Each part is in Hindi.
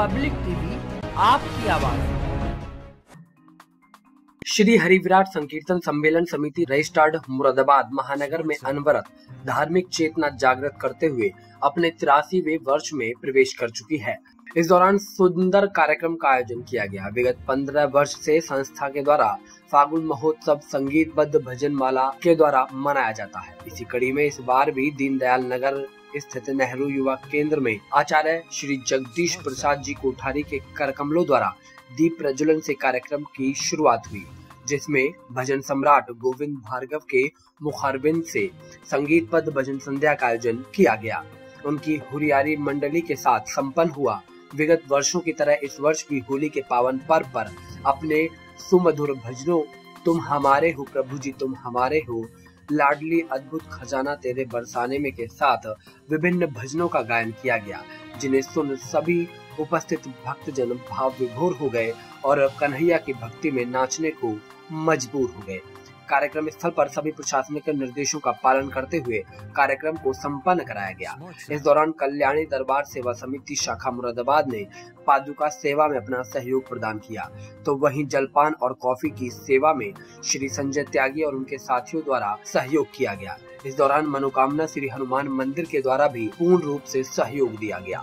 पब्लिक टीवी, आपकी आवाज़। श्री हरिविराट संकीर्तन सम्मेलन समिति रजिस्टर्ड मुरादाबाद महानगर में अनवरत धार्मिक चेतना जागृत करते हुए अपने तिरासीवे वर्ष में प्रवेश कर चुकी है। इस दौरान सुंदर कार्यक्रम का आयोजन किया गया। विगत पंद्रह वर्ष से संस्था के द्वारा फागुन महोत्सव संगीतबद्ध भजन माला के द्वारा मनाया जाता है। इसी कड़ी में इस बार भी दीनदयाल नगर स्थित नेहरू युवा केंद्र में आचार्य श्री जगदीश प्रसाद जी कोठारी के कर कमलों द्वारा दीप प्रज्वलन से कार्यक्रम की शुरुआत हुई, जिसमें भजन सम्राट गोविंद भार्गव के मुखारबिंद से संगीत पद भजन संध्या का आयोजन किया गया। उनकी हुरियारी मंडली के साथ संपन्न हुआ। विगत वर्षों की तरह इस वर्ष भी होली के पावन पर्व पर अपने सुमधुर भजनों, तुम हमारे हो प्रभु जी, तुम हमारे हो लाडली अद्भुत खजाना तेरे बरसाने में के साथ विभिन्न भजनों का गायन किया गया, जिन्हें सुन सभी उपस्थित भक्तजन भाव विभोर हो गए और कन्हैया की भक्ति में नाचने को मजबूर हो गए। कार्यक्रम स्थल पर सभी प्रशासनिक निर्देशों का पालन करते हुए कार्यक्रम को संपन्न कराया गया। इस दौरान कल्याणी दरबार सेवा समिति शाखा मुरादाबाद ने पादुका सेवा में अपना सहयोग प्रदान किया। तो वहीं जलपान और कॉफ़ी की सेवा में श्री संजय त्यागी और उनके साथियों द्वारा सहयोग किया गया। इस दौरान मनोकामना श्री हनुमान मंदिर के द्वारा भी पूर्ण रूप से सहयोग दिया गया।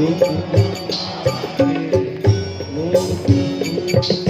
Thank you.